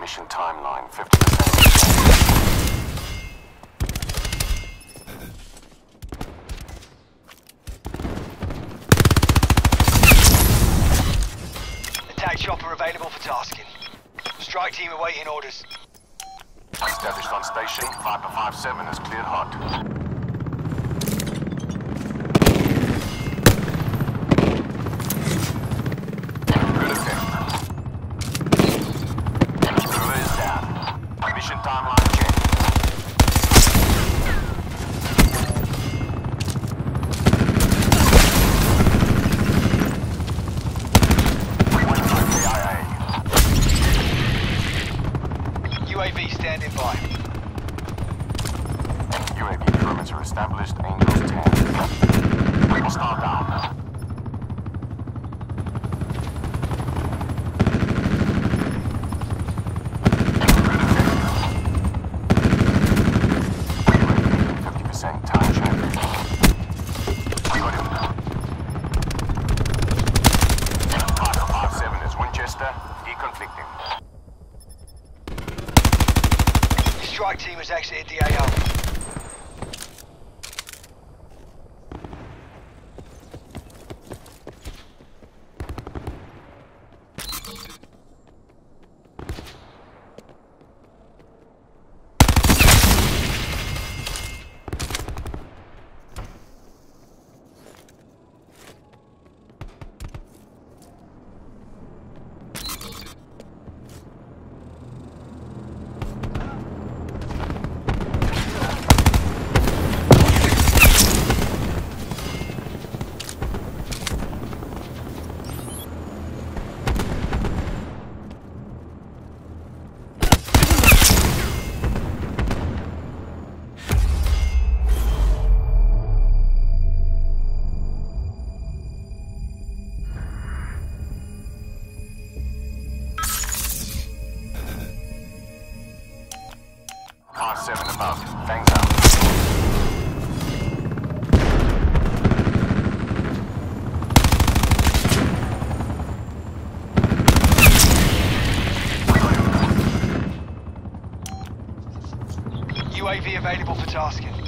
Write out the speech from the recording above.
timeline, 50%. Attack chopper available for tasking. Strike team awaiting orders. Established on station, Viper 5-7 has cleared hot. Standing by. UAV perimeter established, Angels 10. Hostile down. Team has exited the AO. Available for tasking.